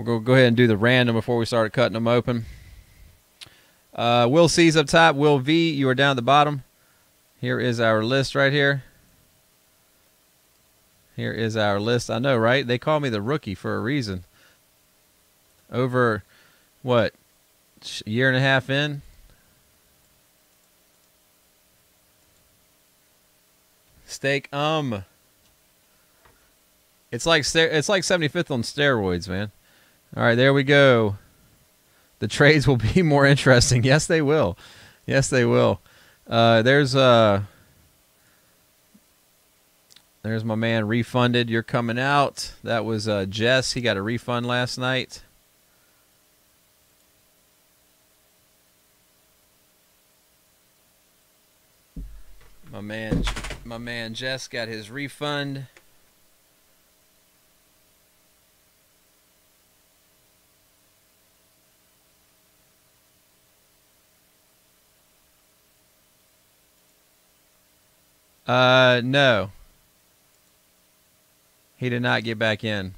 We'll go, go ahead and do the random before we start cutting them open. Uh, Will C's up top. Will V, you are down at the bottom. Here is our list right here. Here is our list. I know, right? They call me the rookie for a reason. Over, what, year and a half in? Steak, um. It's like it's like 75th on steroids, man. All right, there we go. The trades will be more interesting. Yes, they will. Yes, they will. Uh, there's uh, there's my man refunded. You're coming out. That was uh, Jess. He got a refund last night. My man, my man Jess got his refund. Uh, no. He did not get back in.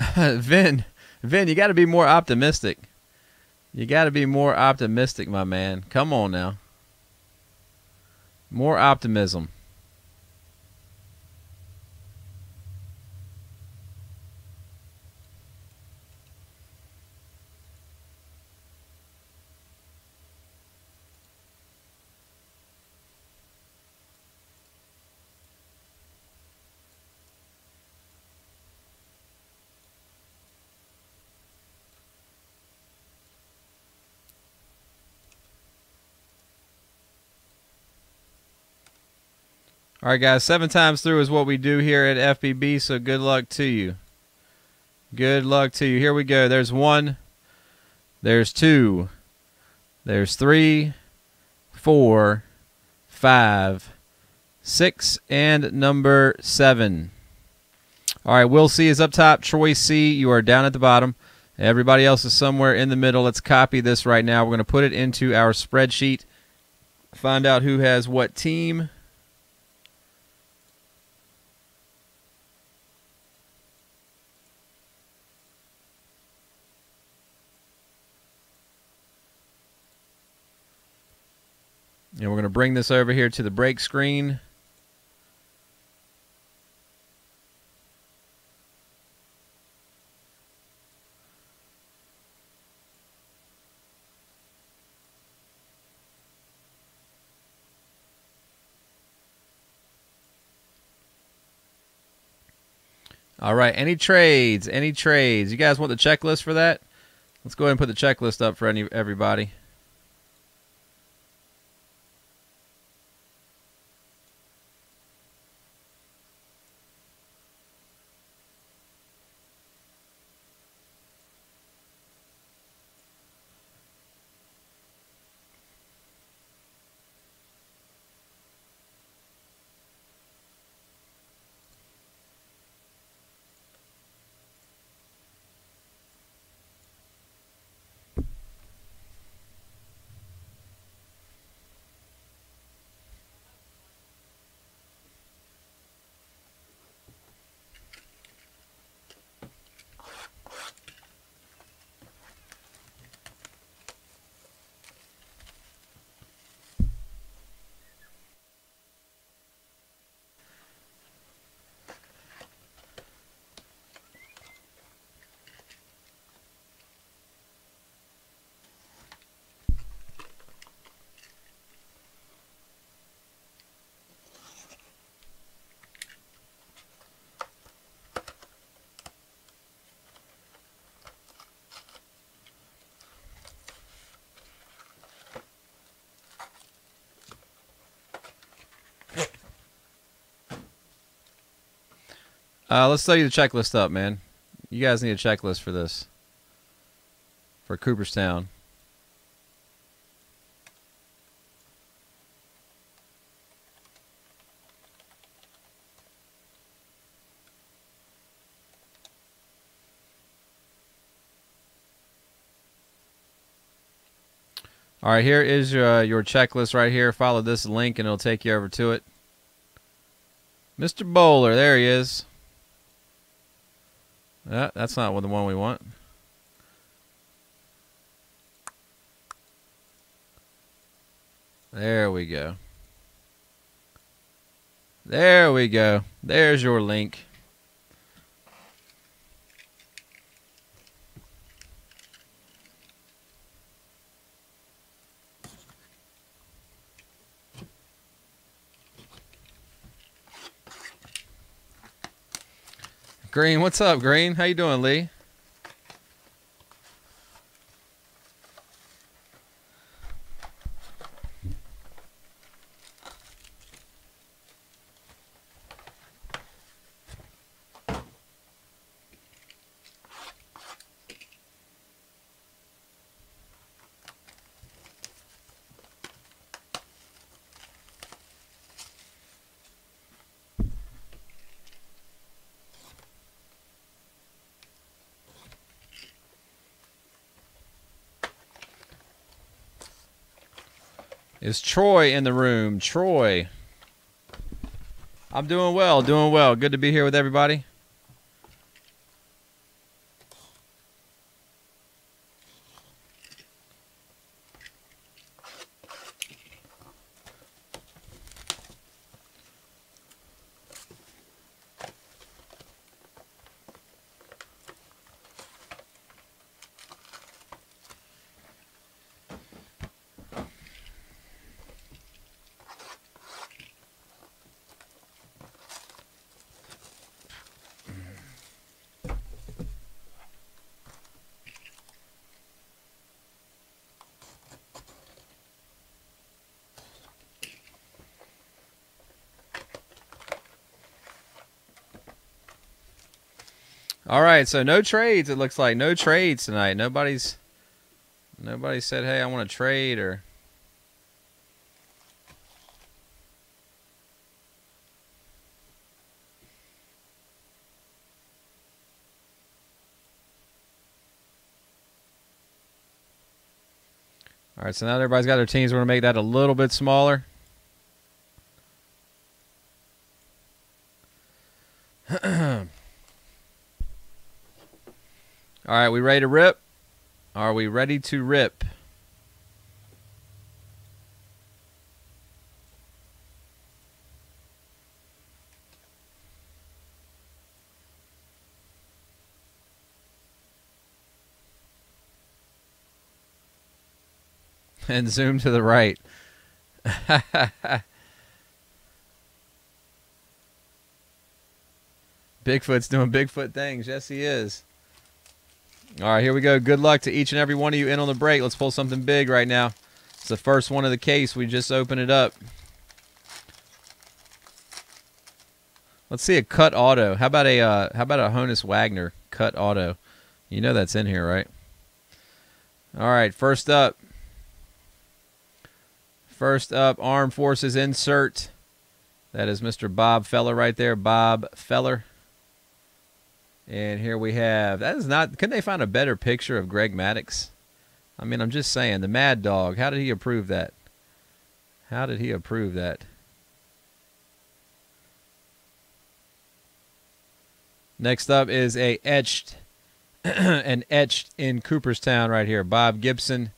Vin, Vin, you got to be more optimistic. You got to be more optimistic, my man. Come on now. More optimism. All right, guys, seven times through is what we do here at FBB, so good luck to you. Good luck to you. Here we go. There's one, there's two, there's three, four, five, six, and number seven. All right, Will C is up top. Troy C, you are down at the bottom. Everybody else is somewhere in the middle. Let's copy this right now. We're going to put it into our spreadsheet, find out who has what team. And we're going to bring this over here to the break screen. All right, any trades? Any trades? You guys want the checklist for that? Let's go ahead and put the checklist up for any everybody. Uh, let's study the checklist up, man. You guys need a checklist for this. For Cooperstown. All right, here is uh, your checklist right here. Follow this link and it'll take you over to it. Mr. Bowler, there he is. Yeah, that's not the one we want. There we go. There we go. There's your link. Green, what's up, Green? How you doing, Lee? Is Troy in the room? Troy. I'm doing well, doing well. Good to be here with everybody. All right, so no trades. It looks like no trades tonight. Nobody's nobody said, "Hey, I want to trade," or All right, so now everybody's got their teams. We're going to make that a little bit smaller. All right, we ready to rip? Are we ready to rip? and zoom to the right. Bigfoot's doing Bigfoot things. Yes, he is. All right, here we go. Good luck to each and every one of you in on the break. Let's pull something big right now. It's the first one of the case. We just opened it up. Let's see a cut auto. How about a uh, how about a Honus Wagner cut auto? You know that's in here, right? All right, first up. First up, Armed Forces insert. That is Mr. Bob Feller right there. Bob Feller. And here we have that is not couldn't they find a better picture of Greg Maddux? I mean, I'm just saying, the Mad Dog, how did he approve that? How did he approve that? Next up is a etched and etched in Cooperstown right here. Bob Gibson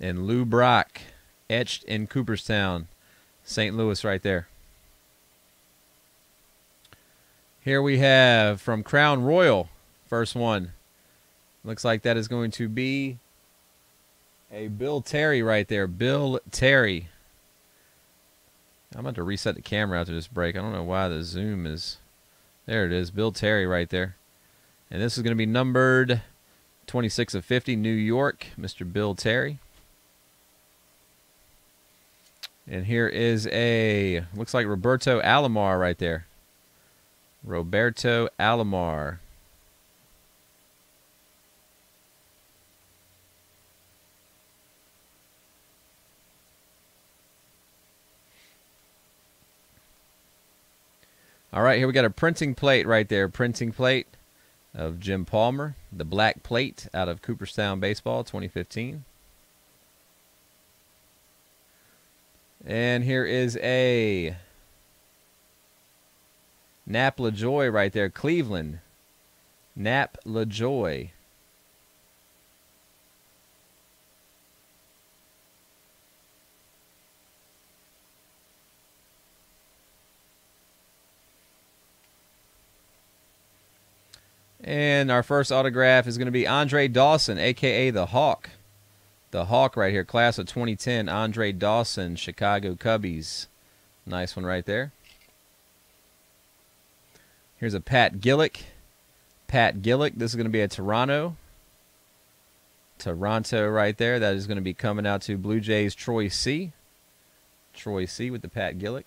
and Lou Brock. Etched in Cooperstown. St. Louis right there. Here we have from Crown Royal, first one. Looks like that is going to be a Bill Terry right there. Bill Terry. I'm about to reset the camera after this break. I don't know why the zoom is. There it is. Bill Terry right there. And this is going to be numbered 26 of 50, New York. Mr. Bill Terry. And here is a, looks like Roberto Alomar right there. Roberto Alomar. All right, here we got a printing plate right there. Printing plate of Jim Palmer. The black plate out of Cooperstown Baseball 2015. And here is a Nap Lajoie right there, Cleveland. Nap Lajoie. And our first autograph is going to be Andre Dawson, aka the Hawk. The Hawk right here, class of 2010, Andre Dawson, Chicago Cubbies. Nice one right there. Here's a Pat Gillick. Pat Gillick. This is going to be a Toronto. Toronto right there. That is going to be coming out to Blue Jays Troy C. Troy C with the Pat Gillick.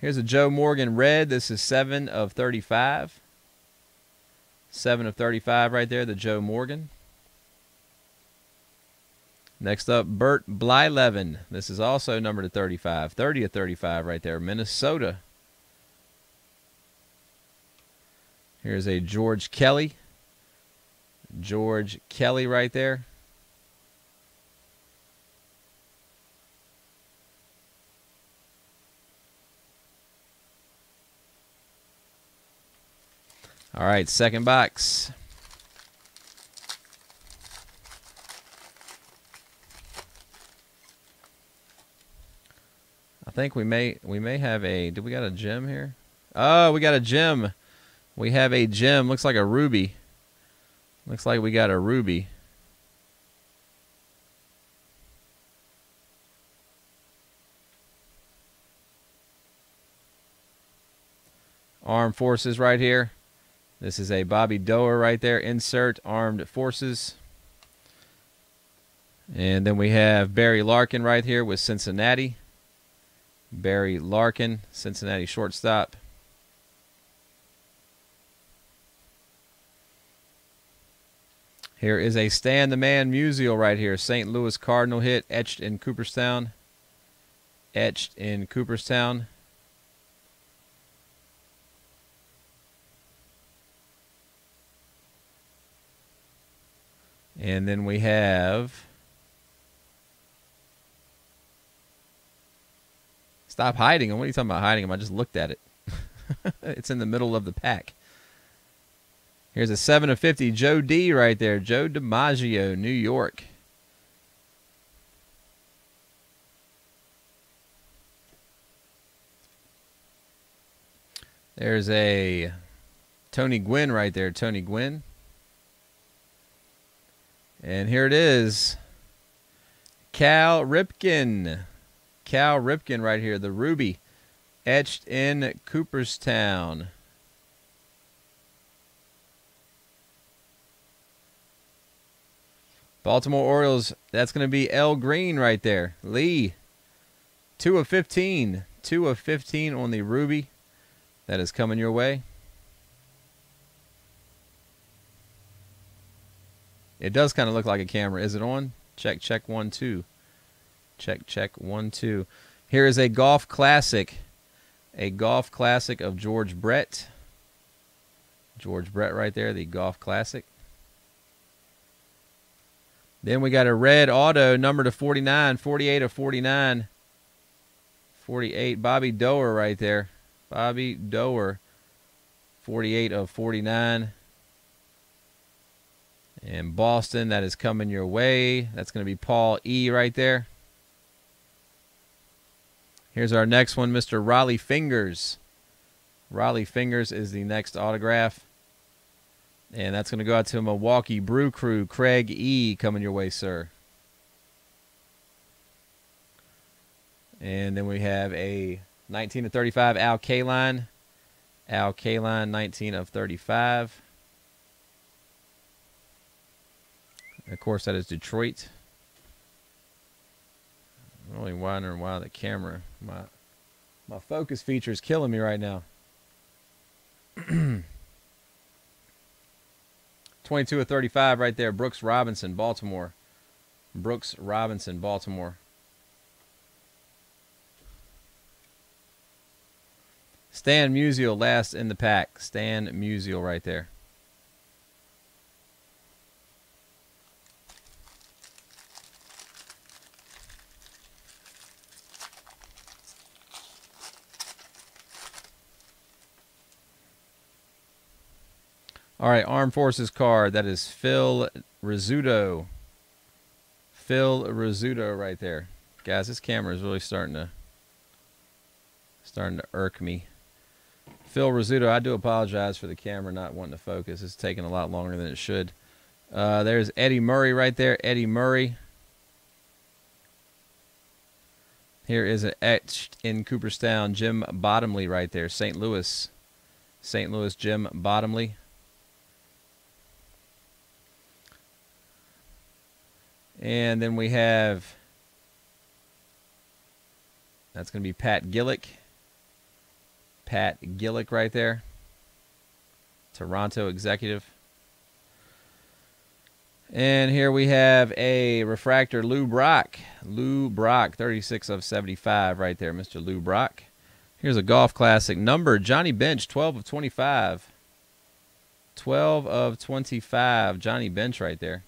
Here's a Joe Morgan red. This is 7 of 35. 7 of 35 right there, the Joe Morgan. Next up, Bert Blyleven. This is also number to 35. 30 of 35 right there, Minnesota. Here's a George Kelly. George Kelly right there. All right, second box. I think we may we may have a. Do we got a gem here? Oh, we got a gem. We have a gem. Looks like a ruby. Looks like we got a ruby. Armed Forces right here. This is a Bobby Doerr right there. Insert Armed Forces. And then we have Barry Larkin right here with Cincinnati. Barry Larkin, Cincinnati shortstop. Here is a Stan the Man Musial right here. St. Louis Cardinal hit etched in Cooperstown. Etched in Cooperstown. And then we have. Stop hiding them. What are you talking about hiding them? I just looked at it. it's in the middle of the pack. Here's a 7 of 50. Joe D right there. Joe DiMaggio, New York. There's a Tony Gwynn right there. Tony Gwynn. And here it is. Cal Ripken. Cal Ripken right here, the ruby, etched in Cooperstown. Baltimore Orioles, that's going to be L Green right there. Lee, 2 of 15. 2 of 15 on the ruby. That is coming your way. It does kind of look like a camera. Is it on? Check, check, one, two. Check, check, one, two. Here is a golf classic. A golf classic of George Brett. George Brett right there, the golf classic. Then we got a red auto, number to 49, 48 of 49. 48, Bobby Doerr right there. Bobby Doerr, 48 of 49. And Boston, that is coming your way. That's going to be Paul E. right there. Here's our next one, Mr. Rollie Fingers. Rollie Fingers is the next autograph. And that's going to go out to Milwaukee Brew Crew. Craig E. coming your way, sir. And then we have a 19 of 35 Al Kaline. Al Kaline, 19 of 35. Of course, that is Detroit. I'm really wondering why the camera, my my focus feature is killing me right now. 22 of 35 right there. Brooks Robinson, Baltimore. Brooks Robinson, Baltimore. Stan Musial last in the pack. Stan Musial right there. All right, Armed Forces card. That is Phil Rizzuto. Phil Rizzuto right there. Guys, this camera is really starting to starting to irk me. Phil Rizzuto, I do apologize for the camera not wanting to focus. It's taking a lot longer than it should. Uh, there's Eddie Murray right there. Eddie Murray. Here is an etched in Cooperstown Jim Bottomley right there. St. Louis. St. Louis Jim Bottomley. And then we have that's going to be Pat Gillick. Pat Gillick right there. Toronto executive. And here we have a refractor, Lou Brock. Lou Brock, 36 of 75 right there, Mr. Lou Brock. Here's a golf classic number, Johnny Bench, 12 of 25. 12 of 25, Johnny Bench right there.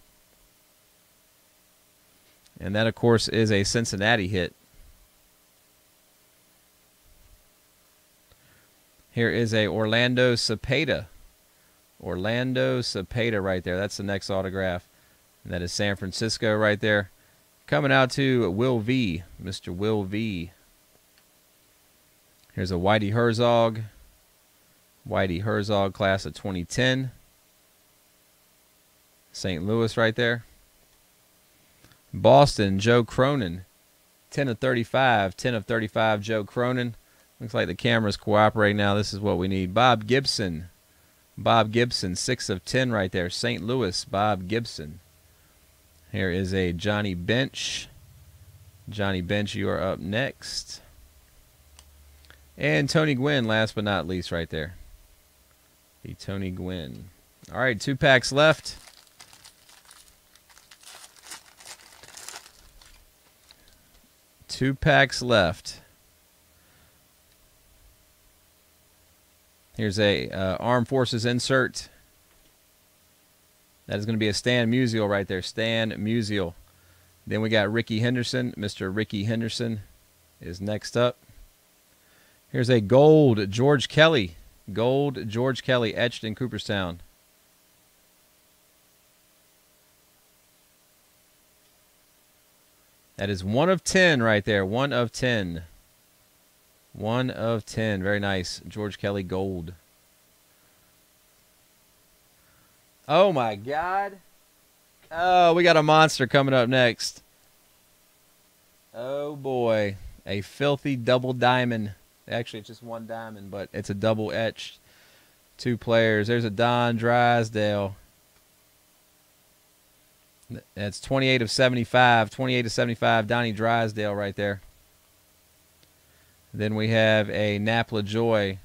And that, of course, is a Cincinnati hit. Here is a Orlando Cepeda. Orlando Cepeda right there. That's the next autograph. And that is San Francisco right there. Coming out to Will V. Mr. Will V. Here's a Whitey Herzog. Whitey Herzog class of 2010. St. Louis right there. Boston, Joe Cronin. 10 of 35. 10 of 35, Joe Cronin. Looks like the camera's cooperating now. This is what we need. Bob Gibson. Bob Gibson, 6 of 10 right there. St. Louis, Bob Gibson. Here is a Johnny Bench. Johnny Bench, you are up next. And Tony Gwynn, last but not least, right there. The Tony Gwynn. All right, two packs left. Two packs left. Here's a uh, Armed Forces insert. That is going to be a Stan Musial right there. Stan Musial. Then we got Rickey Henderson. Mr. Rickey Henderson is next up. Here's a gold George Kelly. Gold George Kelly etched in Cooperstown. That is one of 10 right there. One of 10. One of 10. Very nice. George Kelly gold. Oh my God. Oh, we got a monster coming up next. Oh boy. A filthy double diamond. Actually, it's just one diamond, but it's a double etched. Two players. There's a Don Drysdale. That's 28 of 75. 28 of 75. Donnie Drysdale right there. Then we have a Nap Lajoie.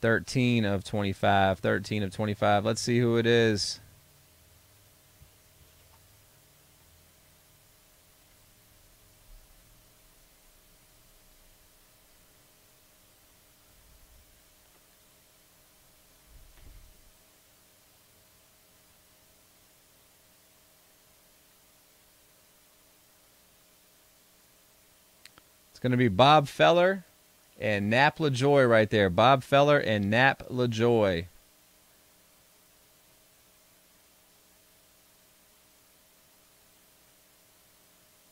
13 of 25. 13 of 25. Let's see who it is. Going to be Bob Feller and Nap Lajoie right there. Bob Feller and Nap Lajoie.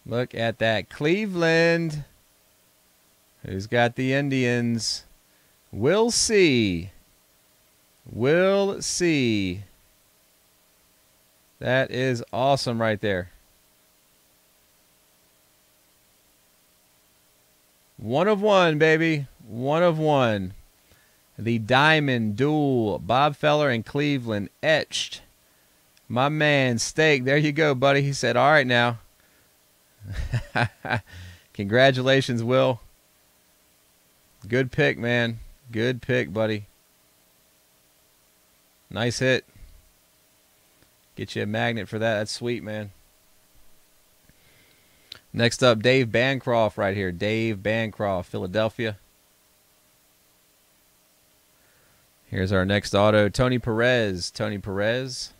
Look at that. Cleveland. Who's got the Indians? We'll see. We'll see. That is awesome right there. One of one, baby. One of one. The Diamond Duel. Bob Feller and Cleveland etched. My man, Steak. There you go, buddy. He said, all right now. Congratulations, Will. Good pick, man. Good pick, buddy. Nice hit. Get you a magnet for that. That's sweet, man. Next up, Dave Bancroft right here. Dave Bancroft, Philadelphia. Here's our next auto. Tony Perez. Tony Perez.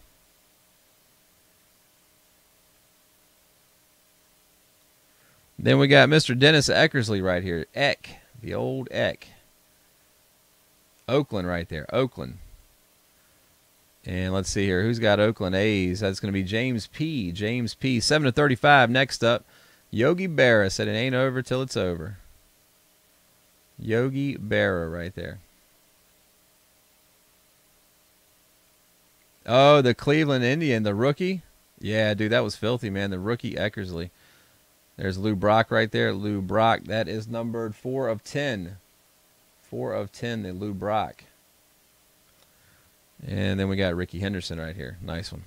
Then we got Mr. Dennis Eckersley right here. Eck. The old Eck. Oakland right there. Oakland. And let's see here. Who's got Oakland A's? That's going to be James P. James P. 7 to 35. Next up, Yogi Berra said it ain't over till it's over. Yogi Berra right there. Oh, the Cleveland Indian, the rookie. Yeah, dude, that was filthy, man. The rookie Eckersley. There's Lou Brock right there. Lou Brock. That is numbered 4 of 10. 4 of 10, the Lou Brock. And then we got Rickey Henderson right here. Nice one.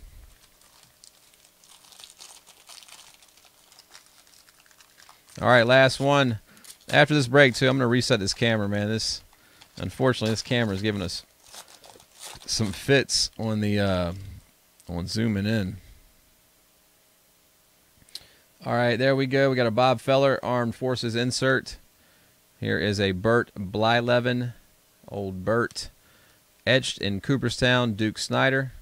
All right, last one. After this break, too, I'm going to reset this camera, man. This, unfortunately, this camera is giving us some fits on the uh, on zooming in. All right, there we go. We got a Bob Feller Armed Forces insert. Here is a Bert Blyleven, old Bert, etched in Cooperstown. Duke Snider,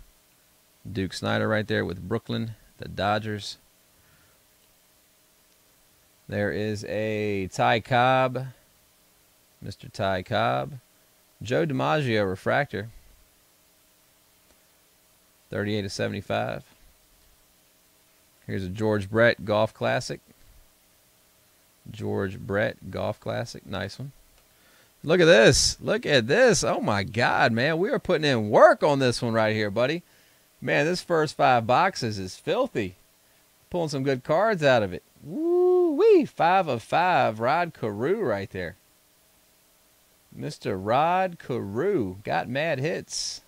Duke Snider right there with Brooklyn, the Dodgers. There is a Ty Cobb, Mr. Ty Cobb, Joe DiMaggio refractor. 38 to 75. Here's a George Brett Golf Classic. George Brett Golf Classic. Nice one. Look at this. Look at this. Oh my God, man. We are putting in work on this one right here, buddy. Man, this first five boxes is filthy. Pulling some good cards out of it. Woo wee. Five of five. Rod Carew right there. Mr. Rod Carew got mad hits.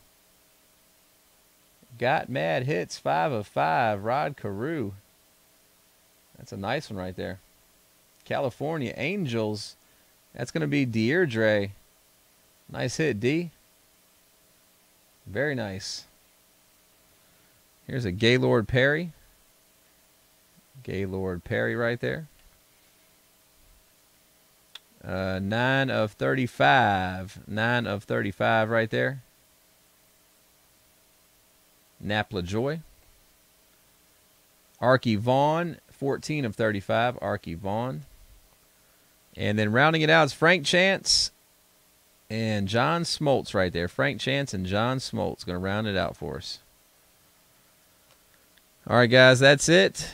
Got mad hits, five of five. Rod Carew. That's a nice one right there. California Angels. That's going to be Deirdre. Nice hit, D. Very nice. Here's a Gaylord Perry. Gaylord Perry right there. Uh, 9 of 35. 9 of 35 right there. Nap Lajoie. Arky Vaughan, 14 of 35. Arky Vaughan. And then rounding it out is Frank Chance and John Smoltz right there. Frank Chance and John Smoltz going to round it out for us. All right, guys, that's it.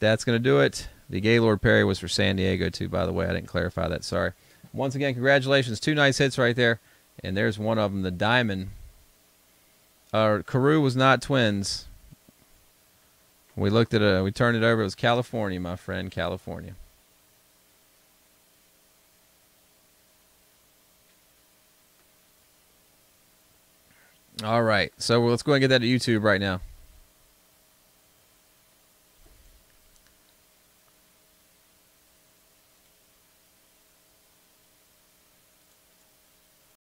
That's going to do it. The Gaylord Perry was for San Diego, too, by the way. I didn't clarify that. Sorry. Once again, congratulations. Two nice hits right there. And there's one of them, the Diamond uh, Carew was not twins. We looked at it. We turned it over. It was California, my friend, California. All right, so let's go and get that to YouTube right now.